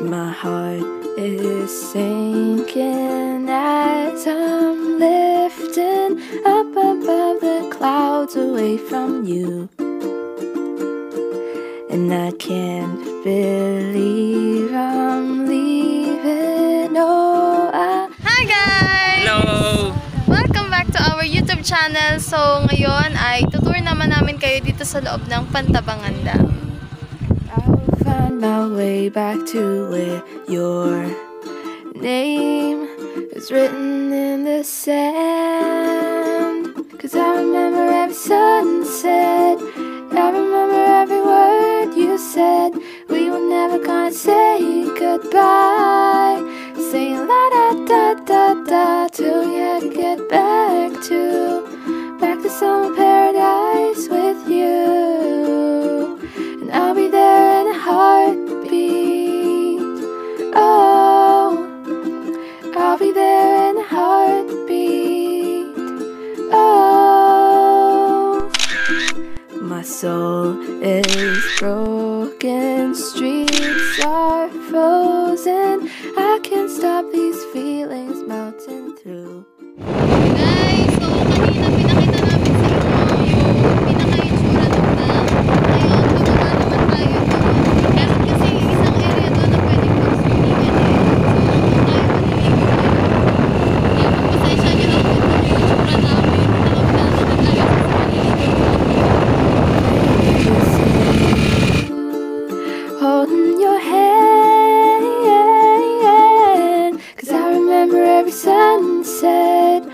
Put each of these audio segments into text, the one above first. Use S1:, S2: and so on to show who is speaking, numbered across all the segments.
S1: My heart is sinking as I'm lifting up above the clouds away from you. And I can't believe I'm leaving. Oh, I
S2: Hi guys!
S3: Hello!
S2: Welcome back to our YouTube channel. So ngayon ay tutur naman namin kayo dito sa loob ng Pantabangan Dam.
S1: My way back to where your name is written in the sand. Soul is broken, streets are frozen. I can't stop these every sunset.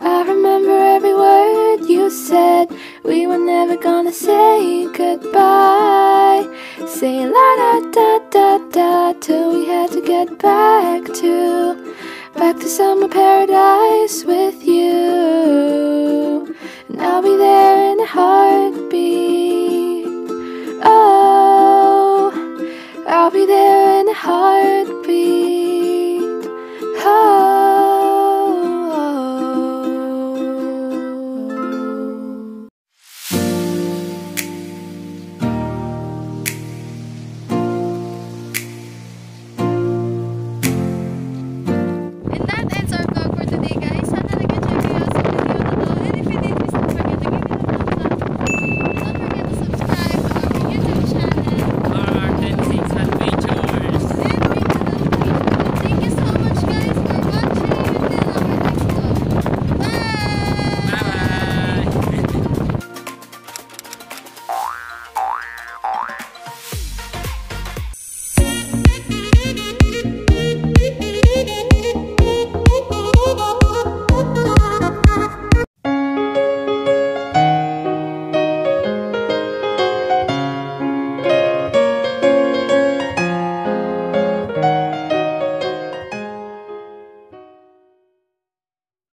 S1: I remember every word you said. We were never gonna say goodbye. Say la da da da da till we had to get back to back to summer paradise with you. And I'll be there in a heartbeat. Oh, I'll be there in a heartbeat.